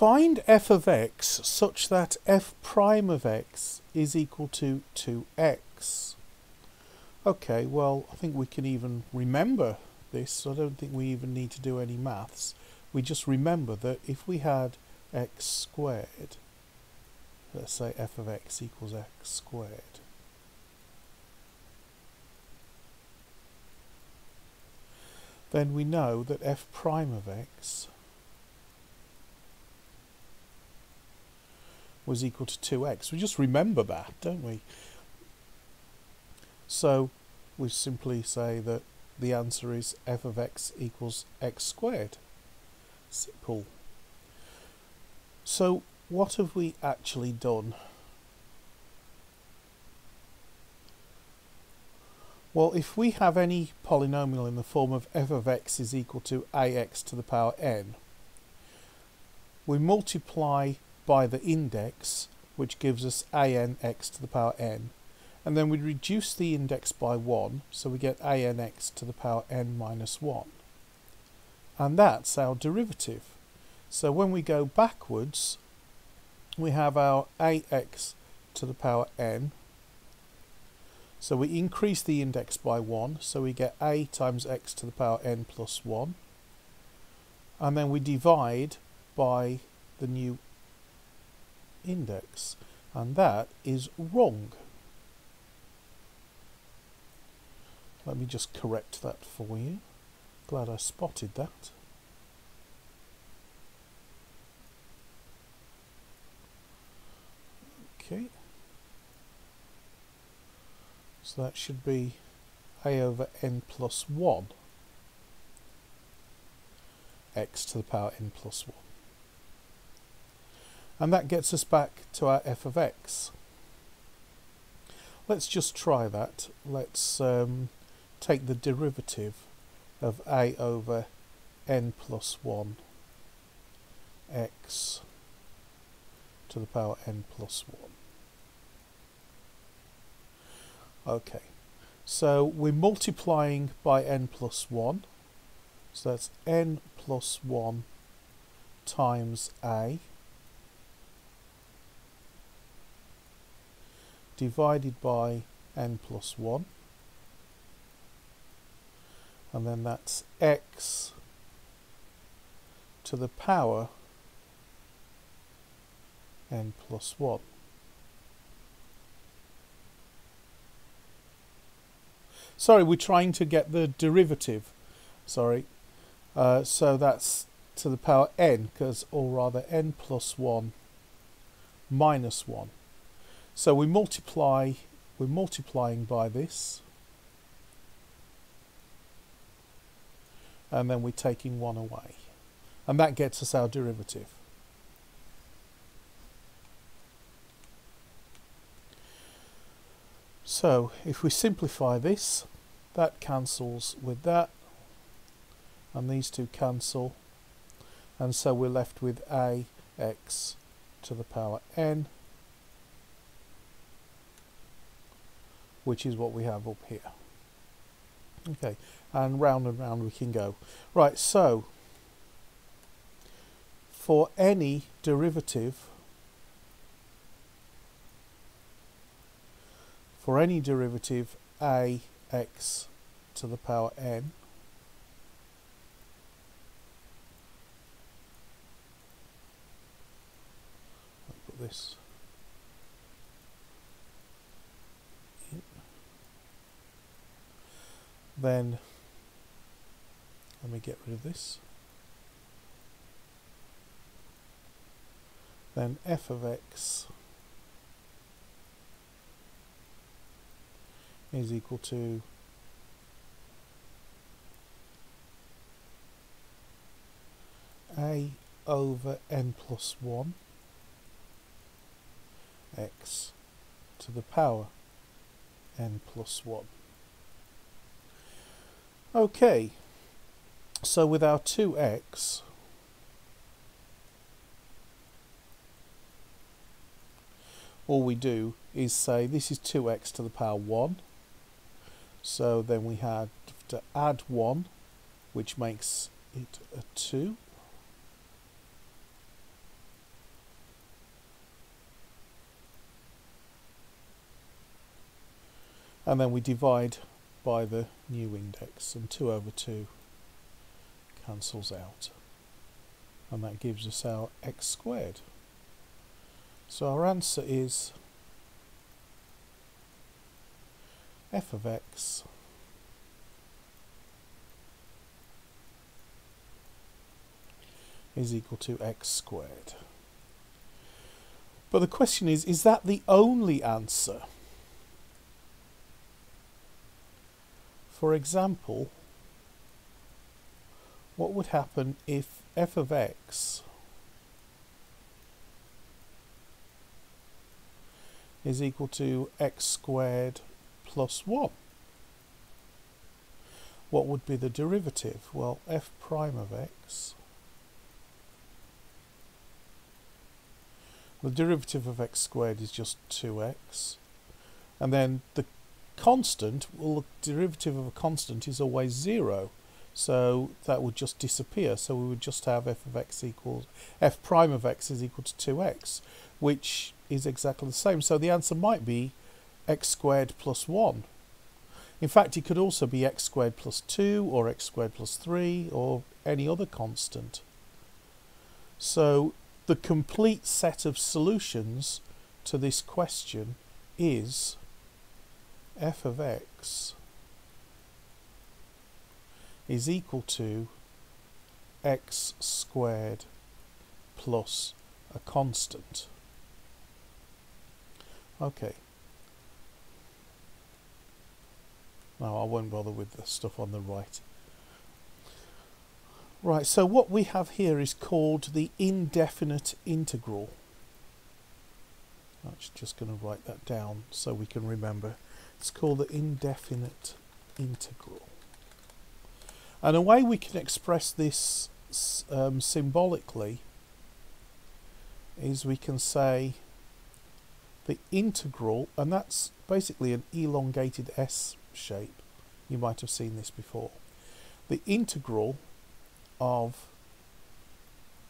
Find f of x such that f prime of x is equal to 2x. Okay, well, I think we can even remember this. I don't think we even need to do any maths. We just remember that if we had x squared, let's say f of x equals x squared, then we know that f prime of x was equal to 2x. We just remember that, don't we? So we simply say that the answer is f of x equals x squared. Simple. So what have we actually done? Well, if we have any polynomial in the form of f of x is equal to ax to the power n, we multiply by the index, which gives us anx to the power n. And then we reduce the index by 1, so we get anx to the power n minus 1. And that's our derivative. So when we go backwards, we have our ax to the power n. So we increase the index by 1, so we get a times x to the power n plus 1. And then we divide by the new index and that is wrong. Let me just correct that for you. Glad I spotted that. Okay. So that should be a over n plus 1 x to the power n plus 1 and that gets us back to our f of x. Let's just try that. Let's um, take the derivative of a over n plus 1 x to the power n plus 1. Okay, so we're multiplying by n plus 1, so that's n plus 1 times a divided by n plus 1 and then that's x to the power n plus 1. Sorry, we're trying to get the derivative. Sorry. Uh, so that's to the power n, because, or rather n plus 1 minus 1. So we multiply, we're multiplying by this. And then we're taking one away. And that gets us our derivative. So if we simplify this, that cancels with that, and these two cancel, and so we're left with a x to the power n which is what we have up here. Okay, and round and round we can go. Right, so for any derivative for any derivative a x to the power n put this then let me get rid of this. Then f of x is equal to a over n plus 1 x to the power n plus 1 Okay, so with our 2x, all we do is say this is 2x to the power 1. So then we had to add 1, which makes it a 2. And then we divide by the new index and 2 over 2 cancels out and that gives us our x squared. So our answer is f of x is equal to x squared. But the question is, is that the only answer? For example, what would happen if f of x is equal to x squared plus 1? What would be the derivative? Well, f prime of x the derivative of x squared is just 2x and then the constant well the derivative of a constant is always 0 so that would just disappear. So we would just have f of x equals f prime of x is equal to 2x which is exactly the same. So the answer might be x squared plus 1 in fact it could also be x squared plus 2 or x squared plus 3 or any other constant. So the complete set of solutions to this question is f of x is equal to x squared plus a constant. Okay. Now I won't bother with the stuff on the right. Right, so what we have here is called the indefinite integral. I'm just going to write that down so we can remember. It's called the indefinite integral. And a way we can express this um, symbolically is we can say the integral, and that's basically an elongated S shape. You might have seen this before. The integral of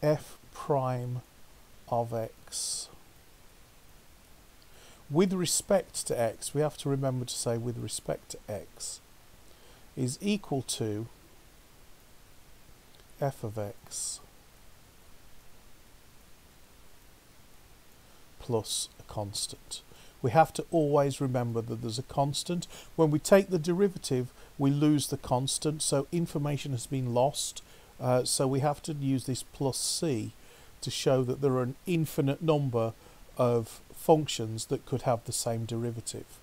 f prime of x. With respect to x, we have to remember to say with respect to x is equal to f of x plus a constant. We have to always remember that there's a constant. When we take the derivative, we lose the constant, so information has been lost uh, so we have to use this plus c to show that there are an infinite number of functions that could have the same derivative.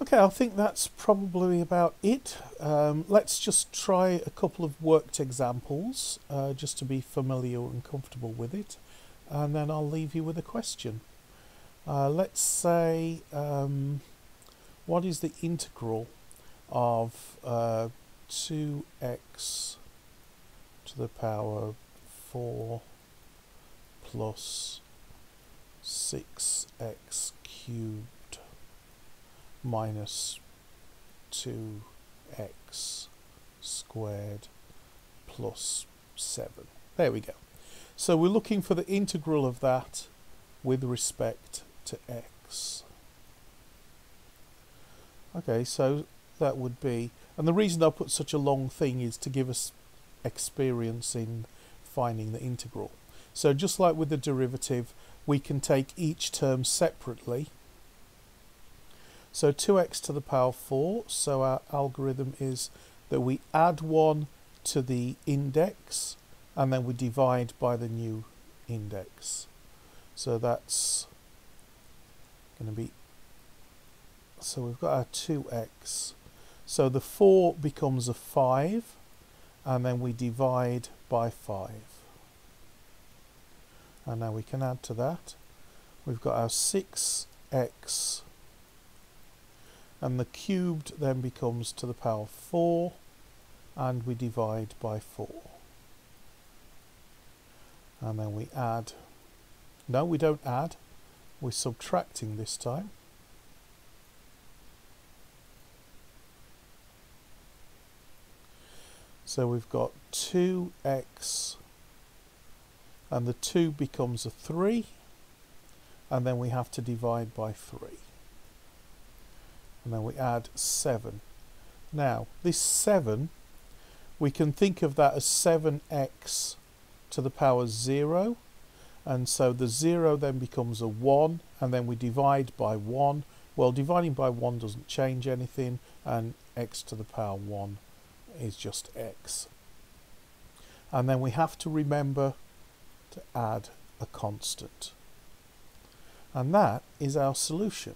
Okay, I think that's probably about it. Um, let's just try a couple of worked examples uh, just to be familiar and comfortable with it. And then I'll leave you with a question. Uh, let's say, um, what is the integral of uh, 2x to the power 4 plus 6x cubed minus 2x squared plus 7. There we go. So we're looking for the integral of that with respect to x. Okay, so that would be and the reason I put such a long thing is to give us experience in finding the integral. So just like with the derivative, we can take each term separately. So 2x to the power 4, so our algorithm is that we add 1 to the index and then we divide by the new index. So that's going to be, so we've got our 2x so the 4 becomes a 5 and then we divide by 5. And now we can add to that. We've got our 6x and the cubed then becomes to the power 4 and we divide by 4. And then we add, no we don't add, we're subtracting this time. So we've got 2x and the 2 becomes a 3 and then we have to divide by 3. and then we add 7. Now, this 7, we can think of that as 7x to the power 0, and so the 0 then becomes a 1, and then we divide by 1. Well, dividing by 1 doesn't change anything, and x to the power 1 is just x. And then we have to remember to add a constant. And that is our solution.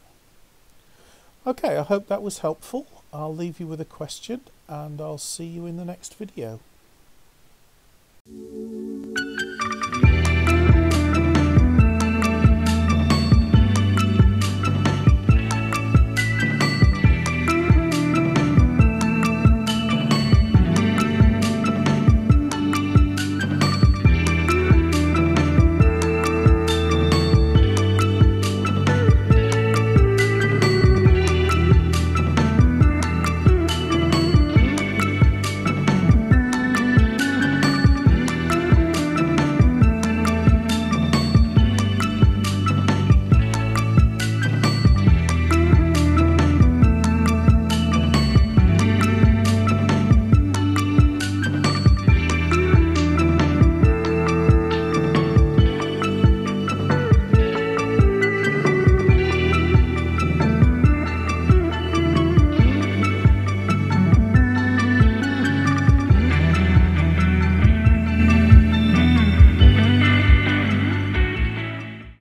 Okay, I hope that was helpful. I'll leave you with a question and I'll see you in the next video.